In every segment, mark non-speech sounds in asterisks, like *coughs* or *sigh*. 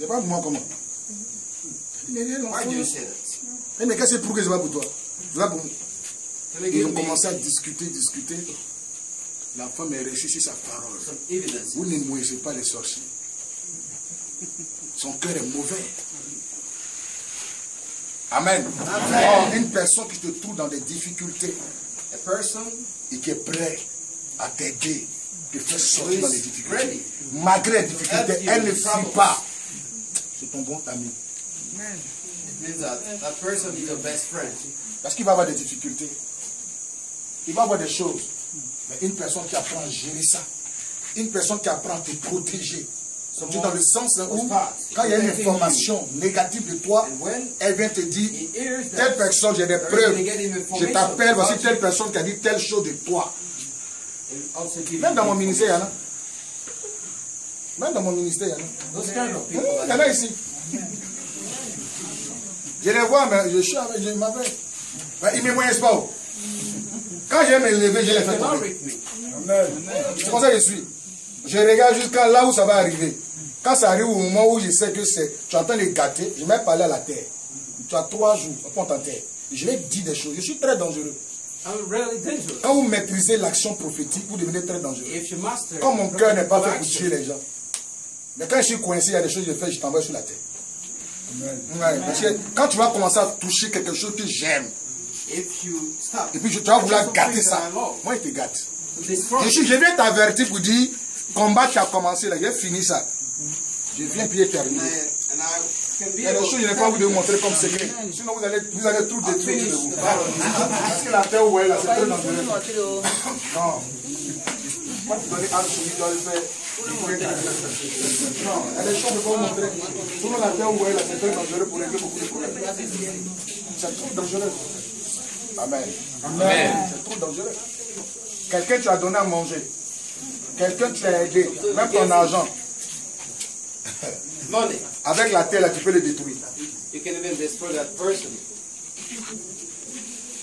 C'est pas pour moi comment that? Eh, Mais qu'est-ce que c'est pour que c'est pas pour toi pas pour moi. Ils ont me commencé à discuter, discuter. La femme est reçue sur sa parole. Vous ne mouillez pas les sorciers. Son cœur est mauvais. Amen. Or, une personne qui te trouve dans des difficultés A person et qui est prêt à t'aider, te faire sortir dans les is difficultés. Malgré les difficultés, elle ne fuit pas. Ton bon ami. it means that that person is your best friend. Parce qu'il va avoir des difficultés. Il va avoir des choses. Mais une personne qui apprend à gérer ça, une personne qui apprend à te protéger, tu es dans le sens où, quand il y a une information négative de toi, elle vient te dire, telle personne, j'ai des preuves, je t'appelle, voici telle personne qui a dit telle chose de toi. Même dans mon ministère, a. Même dans mon ministère, il y en a. Il y en a ici. Je les vois, mais je suis avec, je m'appelle. Ils ne me voyaient pas. oh. Quand je vais me lever, je les fais tomber. C'est comme ça que je suis. Je regarde jusqu'à là où ça va arriver. Quand ça arrive au moment où je sais que c'est, tu es en train de gâter, je vais parler à la terre. Tu as trois jours, on en terre. Je vais dire des choses. Je suis très dangereux. Quand vous maîtrisez l'action prophétique, vous devenez très dangereux. Quand mon cœur n'est pas fait pour tuer les gens. Mais quand je suis coincé, il y a des choses que je fais, je t'envoie sur la terre. Ouais, parce que quand tu vas commencer à toucher quelque chose que j'aime, if you stop, et puis tu vas vouloir gâter ça, moi, il te gâte. Je, suis, je viens t'avertir pour dire, combat qui a commencé là, j'ai fini ça. Je viens puis be Il y a des choses que je n'ai pas vous that. montrer comme secret. Sinon, vous allez, vous allez tout détruire de vous. Parce que la terre où elle est là, c'est très dangereux. Non. Moi, tu dois aller à celui, tu dois le faire. Non, il y a des choses que je peux vous montrer. Sinon, la terre où elle est très dangereux pour régler beaucoup de problèmes. C'est trop dangereux. Amen. Amen. C'est trop dangereux. Quelqu'un, tu as donné à manger. Quelqu'un, tu l'as aidé. Même ton argent. *laughs* Money. Avec la terre, là, tu peux le détruire. You can even destroy that person.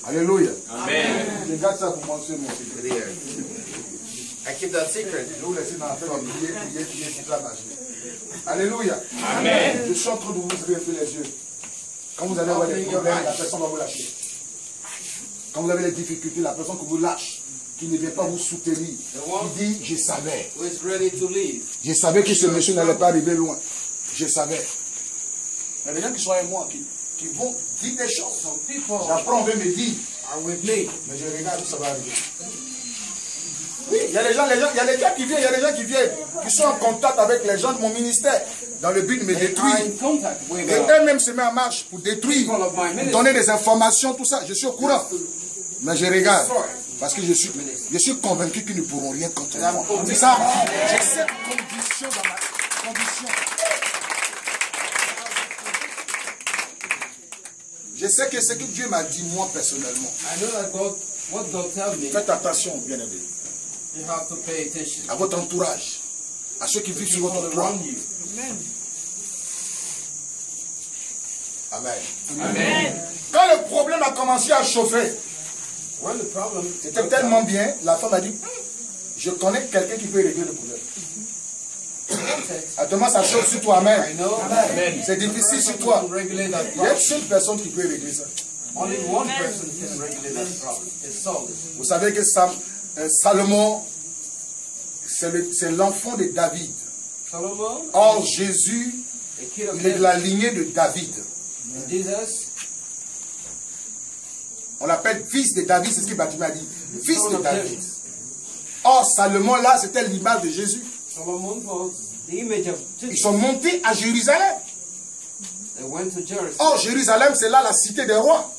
Alléluia. Amen. Je garde ça pour moi, c'est mon secret. I keep that secret. Alléluia. Amen. Je suis en train de vous peu les yeux. Quand vous allez avoir des problèmes, la personne va vous lâcher. Quand vous avez des difficultés, la personne qui vous lâche, qui ne vient pas vous soutenir, qui dit Je savais. Je savais que ce monsieur n'allait pas arriver loin. Je savais. Il y a des gens qui sont avec moi, qui, qui vont dire des choses. J'apprends, on veut me dire. Mais je regarde où ça va arriver. Oui, il y a des gens, les gens, il y a des gens qui viennent, il y a des gens qui viennent, qui sont en contact avec les gens de mon ministère, dans le but de me détruire. Et me. eux-mêmes se mettent en marche pour détruire, pour donner des informations, tout ça. Je suis au courant. Mais je regarde. Parce que je suis, je suis convaincu qu'ils ne pourront rien contre moi. C'est ça. J'ai cette condition dans ma condition. Je sais que ce que Dieu m'a dit, moi, personnellement. Faites attention, bien à votre entourage, à ceux qui vivent sur votre toit. you. Amen. Quand le problème a commencé à chauffer, When the problem c'était tellement bien, la femme a dit, je connais quelqu'un qui peut régler le problème. Actuellement, ça chauffe sur toi, I Amen. know C'est difficile sur toi. to regulate that Il y a une problem. seule personne qui peut régler ça. Only one person can regulate that problem. It's solid. Vous savez que euh, Salomon, c'est le- c'est l'enfant de David. Or, Jésus, il est de la lignée de David. On l'appelle fils de David, c'est ce que Baptiste a dit. Fils de David. Or, Salomon, là, c'était l'image de Jésus. Ils sont montés à Jérusalem. Or, Jérusalem, c'est là la cité des rois.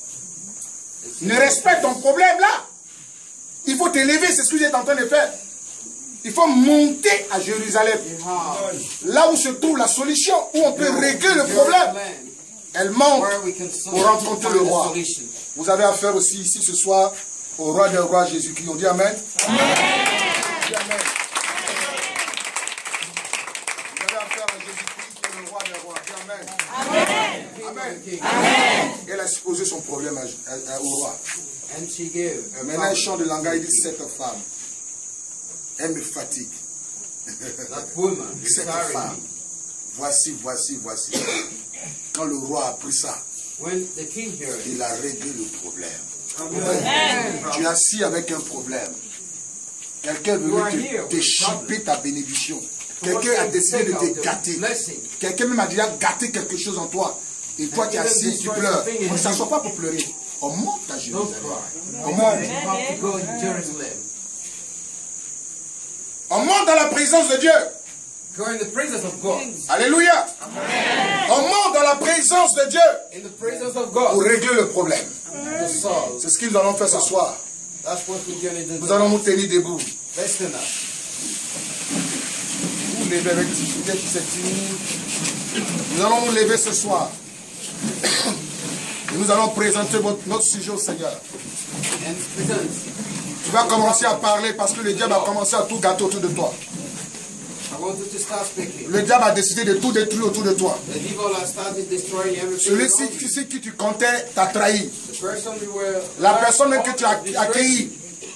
Ne respecte ton problème là. Il faut t'élever, c'est ce que j'étais en train de faire. Il faut monter à Jérusalem. Là où se trouve la solution, où on peut régler le problème. Jerusalem, Elle monte pour rencontrer le roi. solution. Vous avez affaire aussi ici ce soir au roi des rois Jésus-Christ. On dit Amen. Amen. Amen. Vous avez affaire à Jésus-Christ le roi des rois. Dis Amen. Amen. Elle a exposé son problème à- à- à- au roi. Maintenant, un problem. chant de langage, il dit cette femme, elle me fatigue. *laughs* Cette femme voici, voici, voici. Quand le roi a appris ça, When the king heard it, il a réglé le problème. Tu es assis avec un problème. Quelqu'un veut You are te, here te chipper ta bénédiction. Quelqu'un a décidé de te gâter. Quelqu'un même a déjà gâté quelque chose en toi. Et toi, And tu es assis, tu pleures. ne you. s'assoit pas pour pleurer. On monte à Jérusalem. On monte. On monte dans la présence de Dieu. Go in the presence of God. Alléluia. On monte dans la présence de Dieu In the presence of pour régler le problème. C'est ce que nous allons faire ce soir. That's what we're. Nous allons nous tenir debout. Vous levez avec difficulté, qui. Nous allons nous lever ce soir. Nous allons présenter notre sujet au Seigneur. Tu vas commencer à parler parce que le diable a commencé à tout gâter autour de toi. Le diable a décidé de tout détruire autour de toi. Celui-ci qui, tu comptais t'a trahi. La personne que tu as accueilli,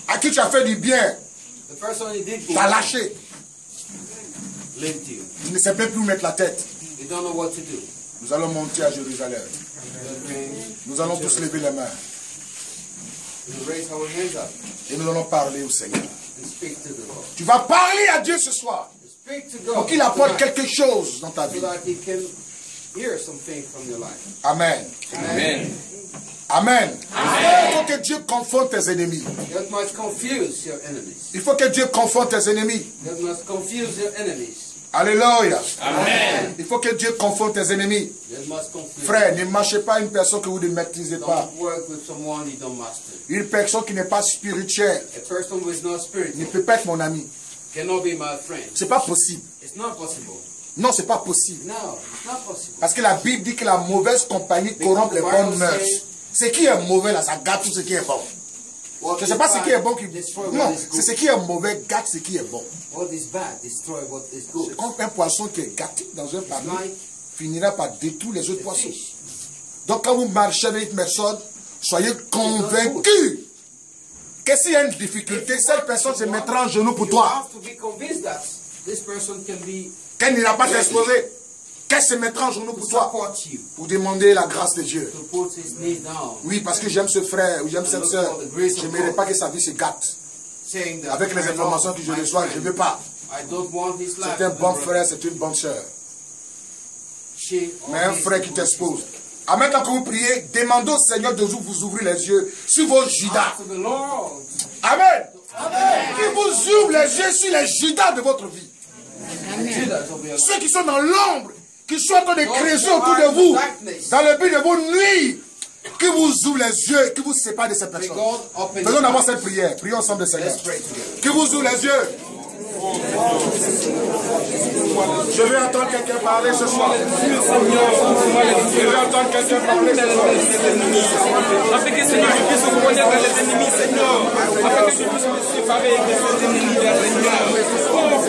à qui tu as fait du bien, t'a lâché. Il ne sait plus où mettre la tête. Nous allons monter à Jérusalem. Nous allons tous lever les mains. Et nous allons parler au Seigneur. Tu vas parler à Dieu ce soir. Speak to Pour qu'il apporte quelque chose dans ta vie. Amen. Amen. Amen. Il faut que Dieu confronte tes ennemis. God must confuse your enemies. Il faut que Dieu confronte tes ennemis. Alléluia. Amen. Il faut que Dieu confronte tes ennemis. Frère, ne marchez pas une personne que vous ne maîtrisez pas. Don't work with someone you don't master. Une personne qui n'est pas spirituelle A person who is not ne spiritual peut pas être mon ami. cannot be my friend. C'est pas possible. It's not possible. Non, c'est pas possible. No, it's not possible. Parce que la Bible dit que la mauvaise compagnie corrompt les bonnes mœurs. Ce qui est mauvais là, ça gâte tout ce qui est bon. What Je ne is sais pas ce qui est bon qui... Non, c'est ce qui est mauvais gâte ce qui est bon. C'est comme un poisson qui est gâté dans un panier like finira par détruire les autres poissons. Donc quand vous marchez avec une personne, soyez convaincus que s'il y a une difficulté, cette personne se mettra en genoux pour toi. have to be convinced that this person can be Qu'elle n'ira pas t'exposer. Qu'elle se mettra en genoux pour toi. Pour demander la grâce de Dieu? Oui, parce que j'aime ce frère ou j'aime cette soeur. Je n'aimerais pas que sa vie se gâte. Avec les informations que je reçois, je ne veux pas. C'est un bon frère, c'est une bonne soeur. Mais un frère qui t'expose. En même temps que vous priez, demandez au Seigneur de vous ouvrir les yeux sur vos Judas. Amen. Qu'il vous ouvre les yeux sur les Judas de votre vie. Life. Ceux qui sont dans l'ombre, qui sont en train de creuser autour de vous, dans le but de vous nuire, qui vous ouvre les yeux et qui vous sépare de. God open Faisons d'abord cette prière. Prions ensemble le Seigneur. Qui vous ouvre les yeux. Je vais entendre quelqu'un parler ce soir. Je vais entendre quelqu'un parler ce soir. Afin que Seigneur, je puisse reconnaître les ennemis, Seigneur. Afin que je puisse me séparer de ces ennemis, Seigneur. Oh mon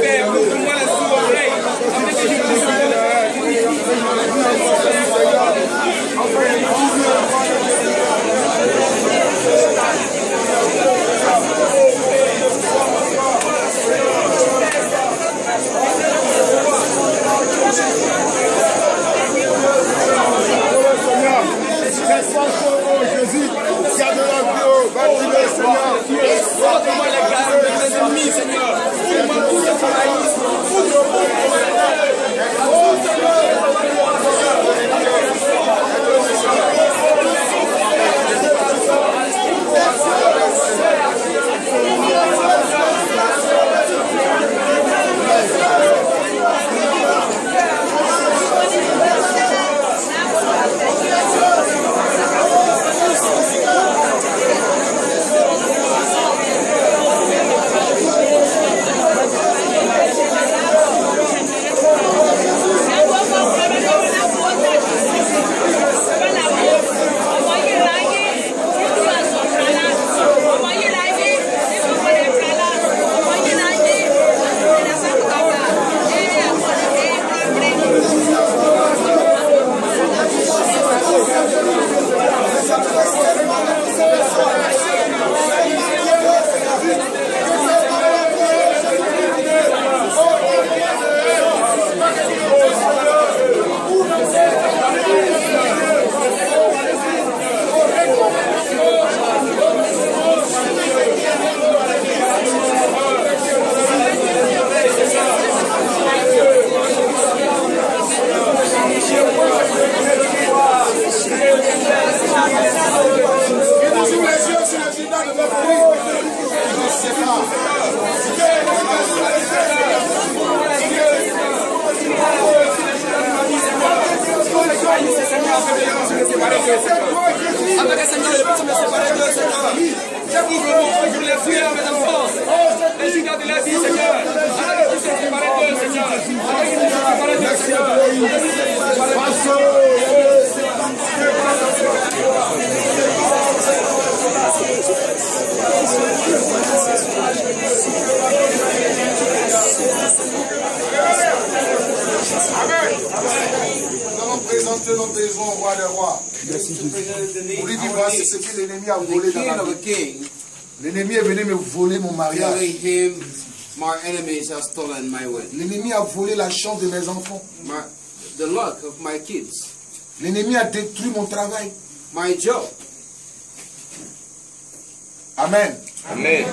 L'ennemi est venu me voler mon mariage. telling him, my enemies have stolen my way. L'ennemi a volé la chance de mes enfants. My, the luck of my kids, L'ennemi a détruit mon travail. my job. Amen. Amen.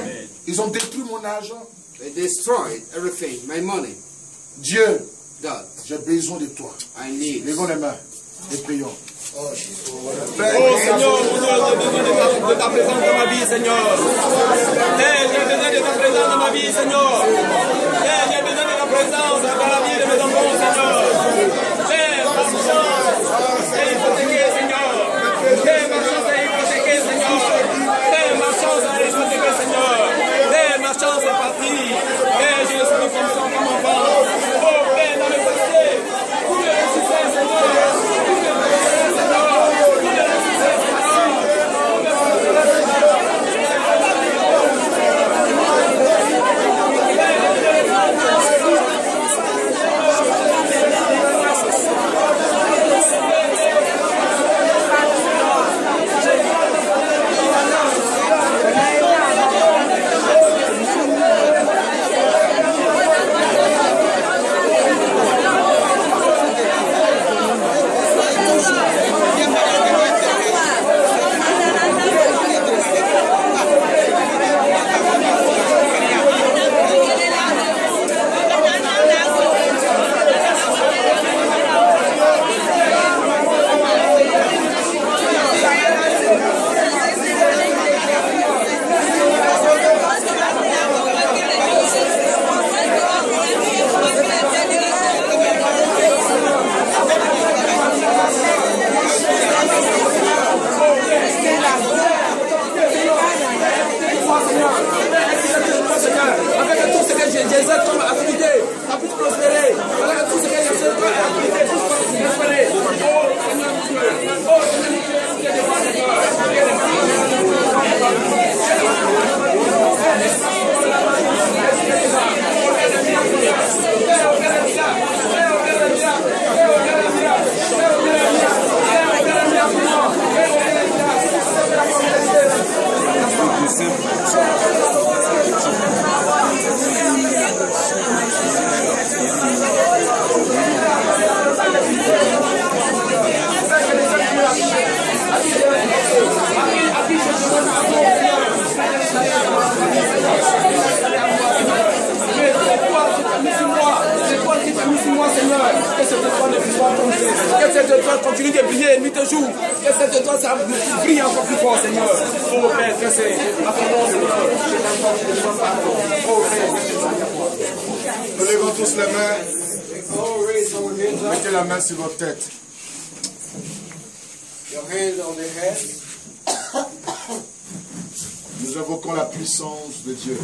Ils ont détruit mon argent. They destroyed everything, my money. Dieu, God, j'ai besoin de toi. I need. Levons les mains et prions. Oh Seigneur, mon Dieu, j'ai besoin de ta, de ta présence dans ma vie, Seigneur. Père, j'ai besoin de ta présence dans ma vie, Seigneur. Père, j'ai besoin de ta présence dans la vie de mes enfants, sur votre tête. Nous invoquons la puissance de Dieu.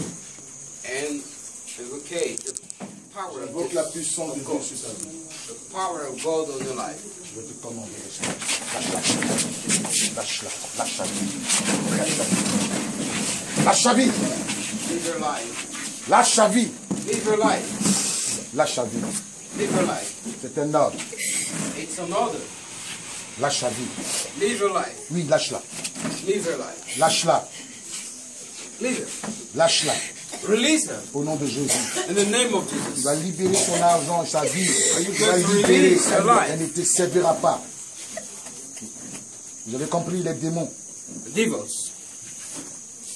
and invocate the power of Invoque la puissance de Dieu sur ta vie. the power of God on your life. Je vais te commander de Lâche-la. Lâche-la. Lâche la vie. Lâche la vie. Lâche vie. Lâche vie. C'est un ordre. It's an order. Lâche la vie. Live your life. Oui, lâche-la. Live your life. Lâche-la. It. Lâche-la. Release her Au nom de Jésus. in the name of Il Jesus. va libérer son argent et sa vie. Libérer. Elle, ne te servira pas. Vous avez compris les démons. The devils.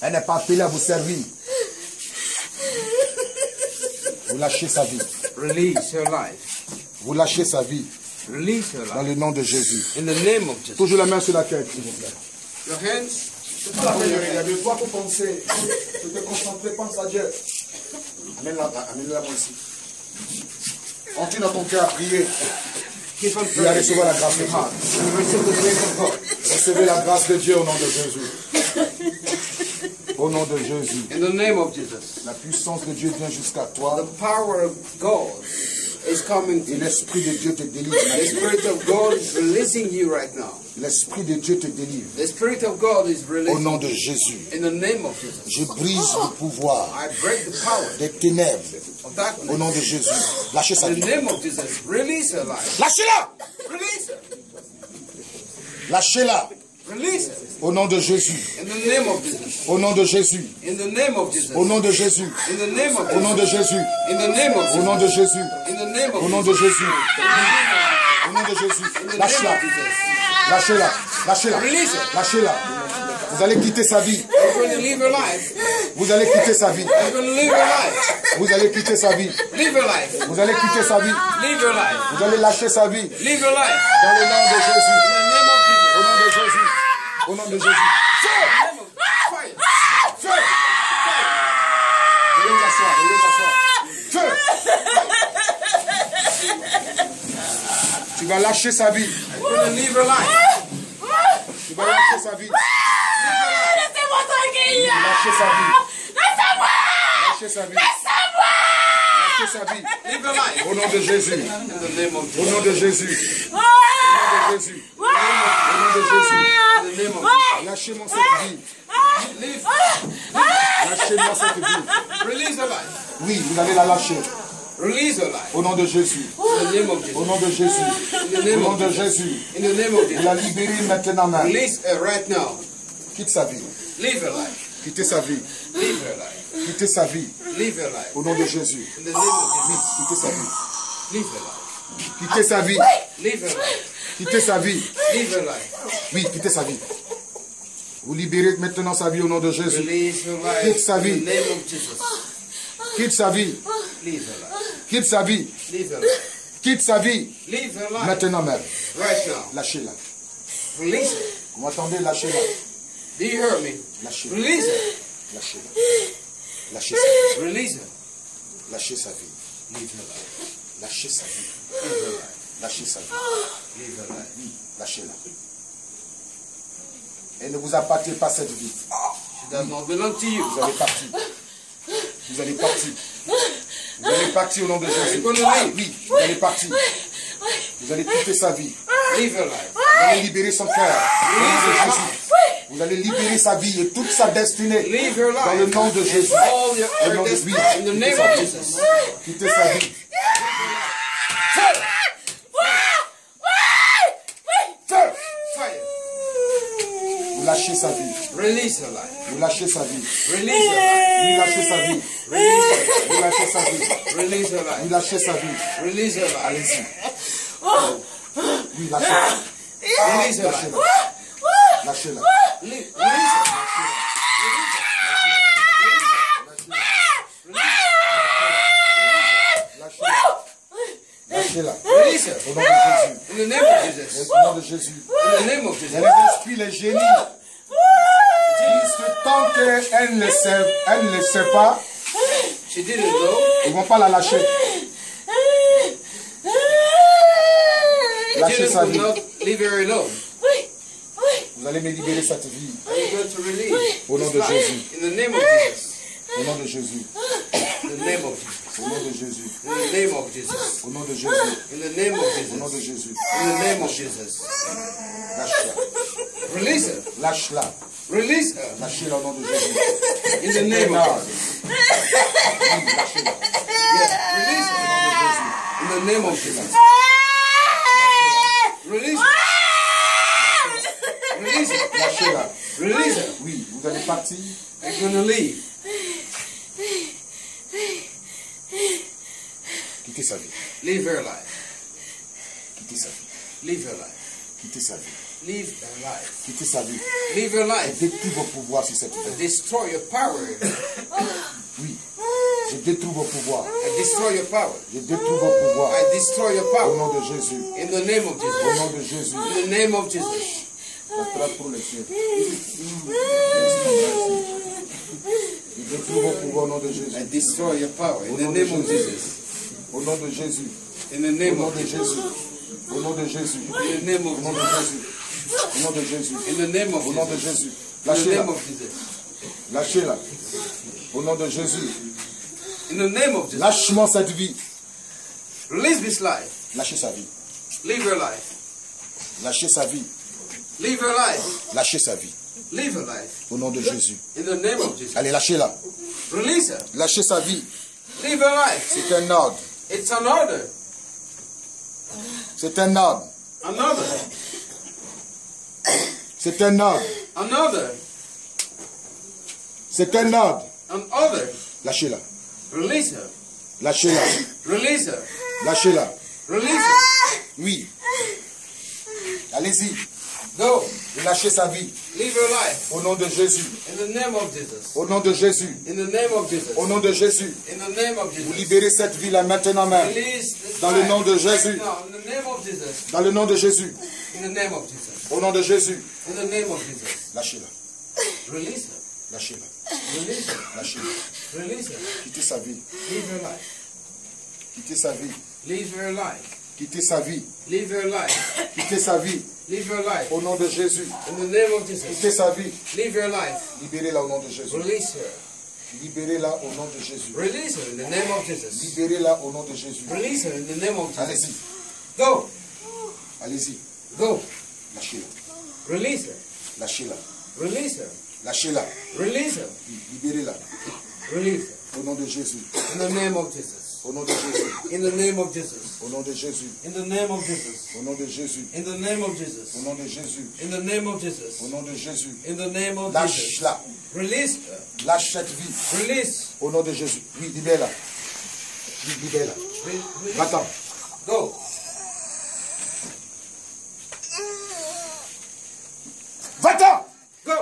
Elle n'est pas appelée à vous servir. Vous lâchez sa vie. Release her life. Vous lâchez sa vie. Release her Dans life. le nom de Jésus. In the name of Jesus. Toujours la main sur la tête, s'il vous plaît. Your hands. C'est pas la peine de regarder. Toi, pour penser. Tu te concentrer, pense à Dieu. Amène-la amène-la moi ici. Continue dans ton cœur à prier. Vas praying. recevoir la grâce de Dieu. You receive the grace of God. Recevez la grâce de Dieu au nom de Jésus. Au nom de Jésus. In the name of Jesus. La puissance de Dieu vient jusqu'à toi. The power of God is coming to Et l'Esprit de Dieu te délivre. The Spirit of God is releasing you right now. L'Esprit de Dieu te délivre. The Spirit of God is Au releasing nom de Jésus. in the name of Jesus. Je brise le pouvoir I break the power des ténèbres. of Au nom de Jésus. Lâchez sa In vie. the name of Jesus, release her life. Lâchez-la Release her. Lâchez-la. Au nom de Jésus. Au nom de Jésus. Au nom de Jésus. Au nom de. Jésus. Au nom de Jésus. Au nom de Jésus. Au nom de Jésus. Lâche-la. Lâchez-la. Lâchez-la. Lâchez-la. Vous allez quitter sa vie. Vous allez quitter sa vie. Vous allez quitter sa vie. Vous allez quitter sa vie. Vous allez lâcher sa vie. Dans le nom de Jésus. In the name of Jesus. Au nom de Jésus. Au nom de Jésus. Fire. Feu Veuillez vous asseoir. Veuillez vous asseoir. Feu Tu vas lâcher sa vie. Tu vas lâcher sa vie. Laissez-moi tranquille Lâcher sa vie. Laissez-moi Lâcher sa vie. Lâcher sa vie. Au nom de Jésus. Au nom de Jésus. Au nom de Jésus. Au nom de Jésus. The Jesus. Lâchez-moi cette vie. Leave. Lâchez-moi cette vie. Release her life. Oui, vous allez la lâcher. Release her life. Au nom de Jésus. In the name of Au Jesus. nom de Jésus. In the Au name nom of de Jesus. Jésus. In the name of Vous la Jesus. libérez maintenant même. Release her right now. Quitte sa vie. Leave her life. Quittez sa vie. Leave her life. Quittez sa vie. Leave her life. Au nom de Jésus. In the name of Jesus. quittez sa vie. Leave her life. Quittez sa vie. Leave her life. Quittez sa vie. Oui, quittez sa vie. Vous libérez maintenant sa vie au nom de Jésus. Quitte sa vie. Quitte sa vie. Quitte sa vie. Quitte sa vie. Maintenant même. Lâchez-la. Vous m'entendez? Lâchez-la. Do you hear me? Lâchez-la. Release her. Lâchez-la. Lâchez sa vie. Lâchez sa vie. Lâchez. Oui, lâchez-la. Elle ne vous appartient pas cette vie. Vous allez partir. Vous allez partir. Vous allez partir au nom de Jésus. You're gonna leave. Oui, vous allez partir. Vous allez quitter sa vie. Vous allez libérer son cœur. Jésus. Vous allez libérer sa vie et toute sa destinée. Dans le nom de Jésus. Your, Au nom de Jesus. Quittez sa vie. Vous lâchez sa vie. Release her life. Vous lâchez sa vie. Release her life. Vous lâchez sa vie. Release her life. lâchez sa vie. Release her life. Allez-y. Oui, lâchez-la. Release her life. Lâchez-la. Lâchez-la. Le- Release. Lâchez-la. Au nom de Jésus. Au nom de Jésus. Les esprits, les génies, disent que tant qu'elle ne sait, elle ne sait pas, ils ne vont pas la lâcher. Lâchez sa vie. not leave her alone. Vous allez me libérer cette vie. Au nom de. Jésus. In the name of Jesus. Au nom de Jésus. In the name of Jesus. Au nom de Jésus. In the name of Jesus. Au nom de Jésus. In the name of Au nom de. Jésus. In the name of Jesus. Lâche-la. Release her. Lâche-la. Release her. Lâchez-la au nom de Jésus. In the name of Jesus. Lâchez-la. Yeah. Release her. In the name of Jesus. Release her. Release her. Lâchez-la. Release her. Oui, vous allez partir. Going to leave. Quittez sa vie. Leave her life. Quittez sa vie. Leave her life. Quittez sa vie. Leave her life. Quittez sa vie. Her Et life. détruis vos pouvoirs sur cette vie. Destroy your power. Oui. Je détruis vos pouvoirs. I destroy your power. Je détruis vos pouvoirs. I destroy your Au power. nom de Jésus. In the name of Au Jesus. nom de Jésus. In the name of Jesus. Pour les cieux. Je détruis vos pouvoirs au nom de Jésus. I destroy your power. In the name of Jesus. Au nom de Jésus. In the Au name nom of de Jesus. Jésus. Au nom de Jésus. In the name Au of nom de Jesus. Jésus. Au nom de Jésus. Au nom de. Jésus. Lâchez-la. Lâchez-la. Au nom de Jésus. Lâche-moi cette vie. Release this life. Lâchez sa vie. Leave her life. Lâchez sa vie. Leave her life. Lâchez sa vie. Leave her life. Au nom de Jésus. In the name of Jesus. Allez, lâchez-la. Release her. Lâchez sa vie. Leave her life. C'est un ordre. It's an order. C'est un ordre. Another. C'est un ordre. Another, C'est un ordre. an other, Lâchez-la. release her, Lâchez-la. release her, Lâchez-la. release her. Oui. Allez-y. Go, Lâchez sa vie. live your life Au nom de Jésus. in the name of Jesus. Au nom de Jésus. In the name of Jesus. Au nom de Jésus. In the name of Vous Jesus. libérez cette vie là maintenant même. Dans le nom de Jésus. now, in the name of Jesus. Dans le nom de Jésus. In the name of Jesus. Au nom de Jésus. In the name of Jesus. Lâchez-la. Release her. Lâchez-la. Release her. Lâchez-la. Release her. Quittez sa vie. Live your life. Quittez sa vie. Live your life. Quittez sa vie. Live your life. Quittez sa vie. Live your life. Au nom de Jésus. In the name of Jesus. Quittez sa vie. Live your life. Libérez-la au nom de Jésus. Release her. Libérez-la au nom de Jésus. Release her in the name of Jesus. Libérez-la au nom de Jésus. Release her in the name of Jesus. Allez-y. Go. Allez-y. Go. Lâchez-la. Release. Lâchez-la. Release her. Lâchez-la. Release her. Libérez-la. Release. Au nom de Jésus. In the name of Jesus. Au nom de Jésus. In the name of Jesus. Au nom de Jésus. In the name of Jesus. Au nom de Jésus. In the name of Au Jesus. nom de Jésus. In the name of Jesus. Au nom de Jésus. In the name of Jesus. Lâche-la. Release. Lâche cette vie. Release. Au nom de Jésus. Oui, libère-la. Libère-la. Va-t'en. Go. Va-t'en. Go.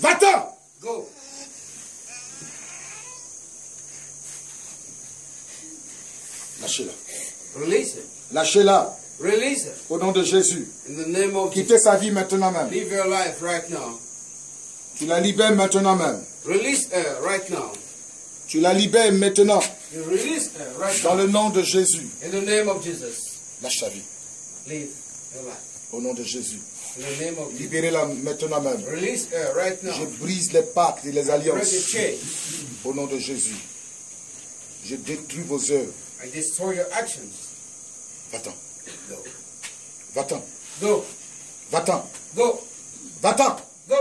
Va-t'en. Go. Lâchez-la. Release her. Lâchez-la. Release. Au nom de Jésus. In the name of Jesus. Quittez sa vie maintenant même. Live your life right now. Tu la libères maintenant même. Release her right now. Tu la libères maintenant. You release her right Dans now. le nom de Jésus. In the name of Jesus. Lâche sa vie. Live your life. Au nom de Jésus. Libérez-la maintenant même. Release her right now. Je brise les pactes et les alliances. Au nom de Jésus. Je détruis vos œuvres. I destroy your actions. Va-t'en. Go. Va-t'en. Go. Va-t'en. Go. Va-t'en. Go.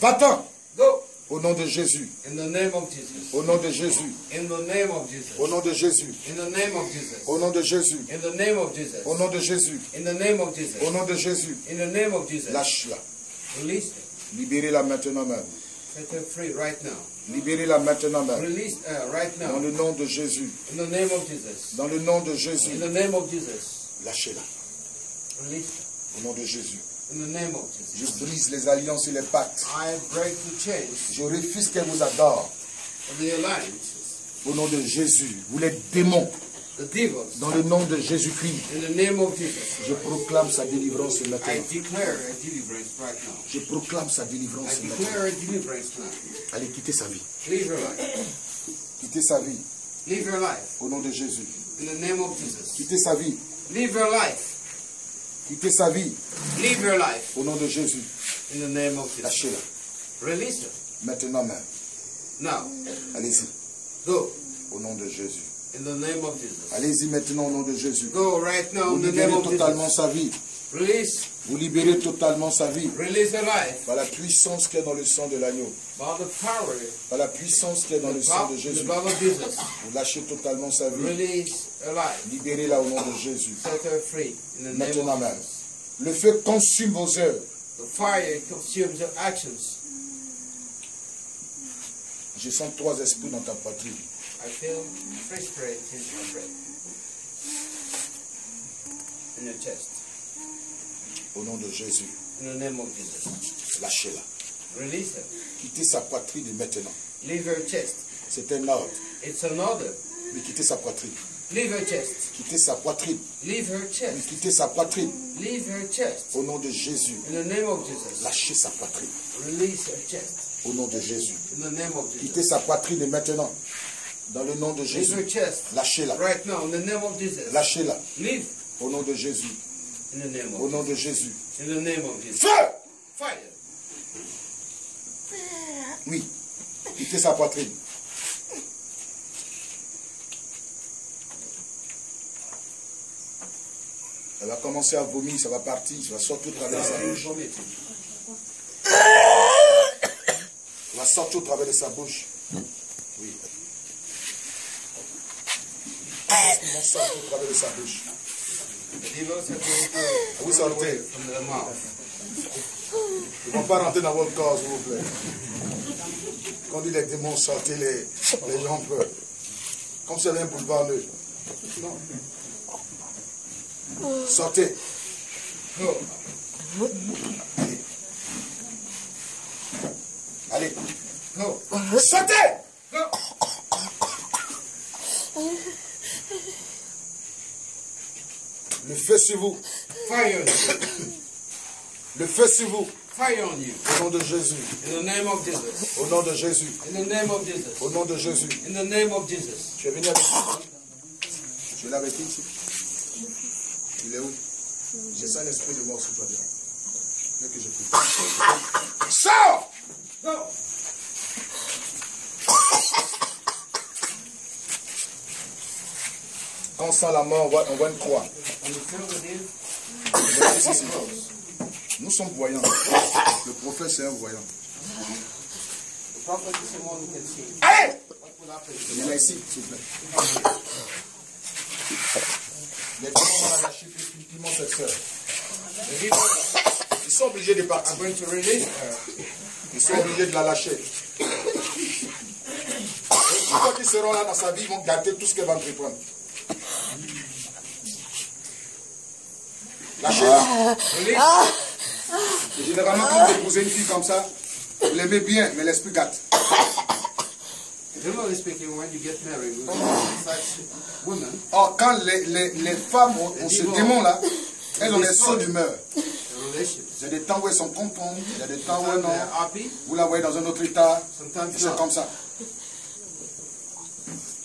Va-t'en. Go. Au nom de Jésus. In the name of Jesus. Au nom de Jésus. In the name of Jesus. Au nom de Jésus. In the name of Jesus. Au nom de Jésus. In the name of Jesus. Au nom de Jésus. In the name of Jesus. Au nom de Jésus. In the name of Jesus. Lâche-la. Release. Libérez-la maintenant même. Set her free right now. Libérez-la maintenant même. Release right Dans le nom de Jésus. In the name of Jesus. Dans le nom de In Jésus. the name of Jesus. Lâchez-la. Au nom de Jésus. In the name of Jesus. Je brise les alliances et les pactes. I break the chains Je refuse qu'elle vous adore. of the alliances. Au nom de Jésus. Vous les démons. Dans le nom de Jésus-Christ. Je proclame sa délivrance right now. Je proclame sa délivrance now. Allez, quittez sa vie. Quittez sa vie. Live your life. Au nom de Jésus. In the name of Jesus. Quittez sa vie. Live your life. Quittez sa vie. Live your life. Au nom de Jésus. In the name of Jesus. Lâchez-la. Release her. Maintenant même. Now. Allez-y. Au nom de Jésus. In the name of Jesus. Allez-y maintenant au nom de Jésus. Go right now Vous libérez totalement sa vie. Release. Vous libérez totalement sa vie. Release her life. Par la puissance qui est dans le sang de l'agneau. By the power. Par la puissance qui est dans le sang de Jésus. blood of Jesus. Vous lâchez totalement sa vie. Libérez-la au nom de Jésus. Set her free. In the name Maintenant of même. Jesus. Le feu consume vos œuvres. The fire consumes your actions. Je sens trois esprits dans ta poitrine. I feel fresh spirit in your breath. In your chest. Au nom de Jésus. In the name of Jesus. Lâchez-la. Release her. Quittez sa poitrine maintenant. Leave her chest. C'est un ordre. It's an order. Mais quittez sa poitrine. Leave her chest. Quittez sa poitrine. Leave her Mais chest. quittez sa poitrine. Leave her chest. Au nom de Jésus. In the name of Jesus. Lâchez sa poitrine. Release her chest. Au nom de Jésus. In the name of Quittez Jesus. sa poitrine maintenant. Dans le nom de Jésus. Lâchez-la. Right now. In the name of Jesus. Lâchez-la. Au nom de Jésus. In the name Au nom de Jésus. In the name of Jesus. Feu Fire. Oui. Quittez sa poitrine. Elle va commencer à vomir, ça va partir, ça va sortir au travers de sa bouche. Ça va sortir au travers de sa bouche. Oui. Travers de sa bouche. Vous sortez. Ils ne vont pas rentrer dans votre corps, s'il vous plaît. Quand dit les démons sortez, les, les gens. Comme si avait un boulevard. Non. Sortez. Go. Allez. Go. Sortez. Le feu sur vous. Fire on you. Le feu sur vous. Fire on you. Au nom de Jésus. In the name of Jesus. Au nom de Jésus. In the name of Jesus. Au nom de Jésus. In the name of Jesus. Tu es venu avec Tu es là avec qui ici Il est où? J'ai ça l'esprit de mort sur toi. Que je prie. Sors Go. Quand on sent la mort, on voit, on voit une croix. Nous sommes voyants. Le prophète, c'est un voyant. Allez? Il est ici, s'il vous plaît. Les vont la lâcher définitivement cette sœur. Ils sont obligés de partir. Ils sont obligés de la lâcher. Fois qu'ils seront là dans sa vie, ils vont gâter tout ce qu'elle va entreprendre. Lâchez-la. Release. Et Généralement, quand vous épousez une fille comme ça, vous l'aimez bien, mais l'esprit gâte. Generally speaking, when you get married with such women, Or, quand les, les, les femmes ont, ont ce démon-là, elles ont des sauts d'humeur. Il y a des temps où elles sont contentes, il y a des temps où sometimes non. they're happy, Vous la voyez dans un autre état, c'est comme ça.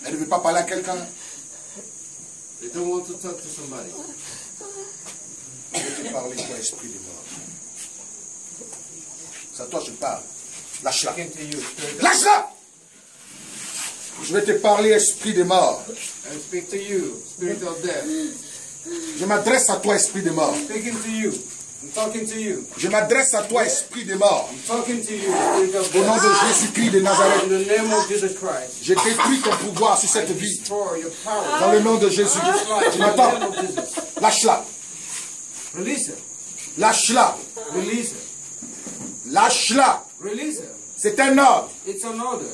Elle ne veut pas parler à quelqu'un. They don't want to talk to somebody. Je vais te parler, toi, esprit de mort. C'est à toi que je parle. Lâche-la. Of- Lâche-la Je vais te parler, esprit de mort. Je m'adresse à toi, esprit de mort. Je m'adresse à toi, esprit de mort. Au nom de Jésus-Christ de Nazareth, je détruis ton pouvoir sur cette vie. Dans le nom de Jésus. Tu m'entends. Lâche-la. Release her. Lâche-la. Release her. Lâche-la. Release her. C'est un ordre. It's an order.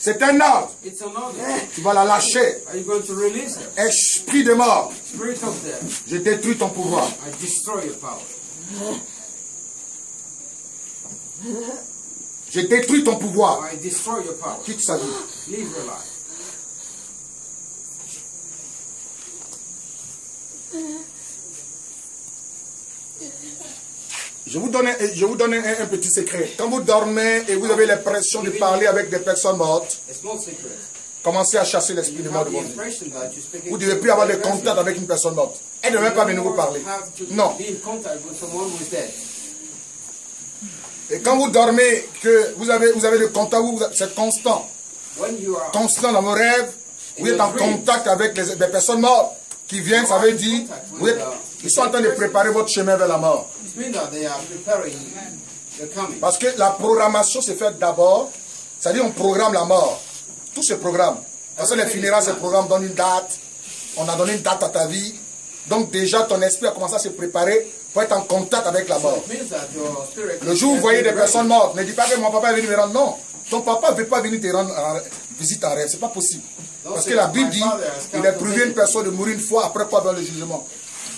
C'est un ordre. It's an order. Tu vas la lâcher. Are you going to release her? Esprit de mort. Spirit of death. Je détruis ton pouvoir. I destroy your power. Je détruis ton pouvoir. I destroy your power. Quitte sa vie. Leave your life. Je vous donne, un, je vous donne un, un petit secret. Quand vous dormez et vous avez l'impression de parler avec des personnes mortes, commencez à chasser l'esprit de mort de votre vie. Vous ne devez plus avoir de contact avec une personne morte. Elle ne devait pas venir vous parler. Non. Et quand vous dormez, que vous avez, vous avez le contact, c'est constant. Constant dans vos rêves, vous êtes en contact avec les, des personnes mortes qui viennent, ça veut dire, ils sont en train de préparer votre chemin vers la mort. Parce que la programmation se fait d'abord, c'est-à-dire on programme la mort. Tout se programme. Parce que les funérailles se programment, donne une date. On a donné une date à ta vie. Donc déjà, ton esprit a commencé à se préparer pour être en contact avec la mort. Le jour où vous voyez des personnes mortes, ne dis pas que mon papa est venu me rendre. Non. Ton papa ne veut pas venir te rendre en visite en rêve. C'est pas possible. Parce que la Bible dit, il est privé une personne de mourir une fois après quoi dans le jugement.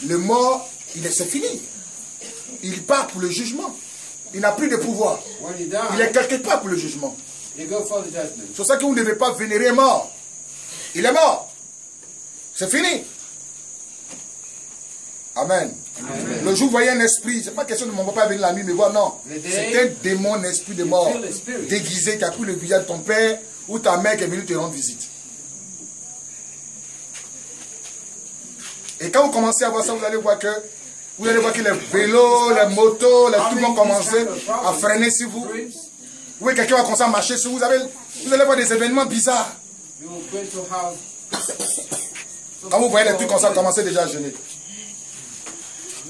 Le mort, il est, c'est fini. Il part pour le jugement. Il n'a plus de pouvoir. Il est quelque part pour le jugement. C'est pour ça que vous ne devez pas vénérer mort. Il est mort. C'est fini. Amen. Le jour où vous voyez un esprit, c'est pas question de mon papa venir la nuit me voir, non. C'est un démon, un esprit de mort, déguisé, qui a pris le visage de ton père ou ta mère qui est venue te rendre visite. Et quand vous commencez à voir ça, vous allez voir que vous allez voir que les vélos, les motos, les tout vont commencer à freiner sur vous. Oui, quelqu'un va commencer à marcher sur vous? Vous, avez, vous allez voir des événements bizarres. you're going to have Quand vous voyez les trucs comme ça, commencez déjà à jeûner. if you are in such trouble, in such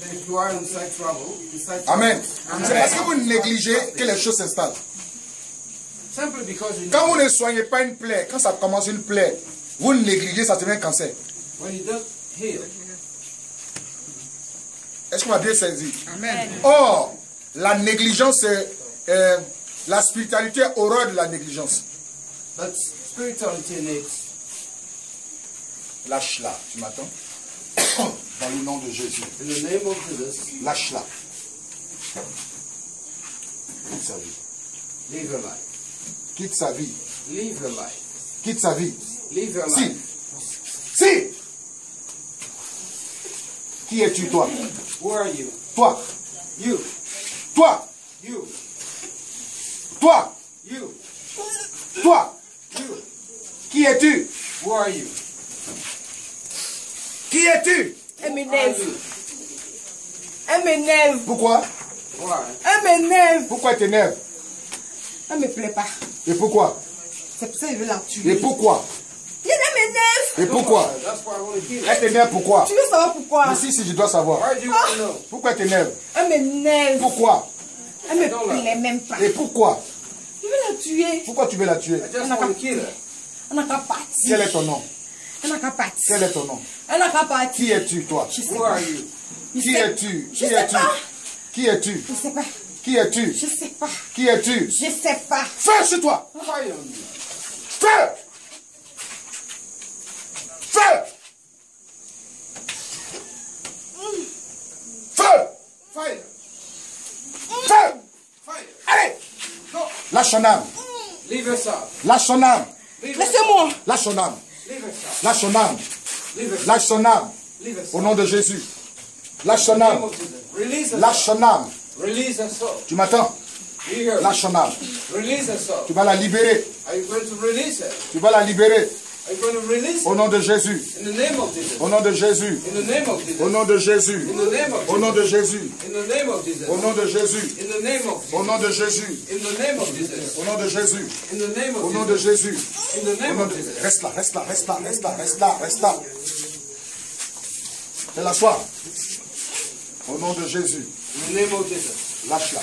Amen. C'est parce que vous négligez que les choses s'installent. Simply because you Quand vous ne soignez pas une plaie, quand ça commence une plaie, Vous négligez, ça devient un cancer. When you don't heal, Est-ce qu'on va bien saisir? Or, la négligence, c'est euh, la spiritualité est horreur de la négligence. but spirituality needs. Lâche-la, tu m'attends? *coughs* Dans le nom de Jésus. In the name of Jesus, Lâche-la. Quitte sa vie. leave your life. Quitte sa vie. Leave your life. Quitte sa vie. Leave Si. life. Si. Qui es-tu, toi? Who are you? Toi. You. Toi. You. Toi. You. Toi. You. Qui es-tu? Who are you? Qui es-tu? Elle m'énerve. Elle m'énerve. Pourquoi? Elle m'énerve. Pourquoi elle t'énerve Elle me plaît pas. Et pourquoi? C'est pour ça que je veux la Et tuer. pourquoi Elle m'énerve. Et pourquoi? Elle t'énerve pourquoi? Tu veux savoir pourquoi? Mais si, si, je dois savoir. Know? Pourquoi elle t'énerve Elle m'énerve. Pourquoi? Elle me plaît même pas. Et pourquoi? Je veux la tuer. Pourquoi tu veux la tuer? Elle n'a qu'à partir. Quel est ton nom? Elle n'a qu'à partir. Quel est ton nom? Elle n'a qu'à partir. Qui es-tu, toi? Je sais pas. Qui es-tu? Je Qui sais es-tu? pas. Qui es-tu? Je sais pas. Qui es-tu? Je sais pas. Qui es-tu? Je sais pas. Feu sur toi Fire on you. Feu Feu Feu Fire. Feu Fire. Allez. Lâche son âme. Lâche son âme. Laissez-moi. Lâche son âme. Lâche son âme. Lâche son âme. Au nom de Jésus Lâche son âme Lâche son âme. Tu me? Lâche son âme. Tu vas la libérer? Tu vas la libérer Au nom de Jésus. Au nom de Jésus. Au nom de Jésus Au nom de Jésus. Au nom de Jésus Au nom de Jésus. Au nom de Jésus Au nom de. Jésus. Reste là, reste là, reste là, reste là, reste là, reste là. Fais la soir. Au nom de Jésus. Lâche-la.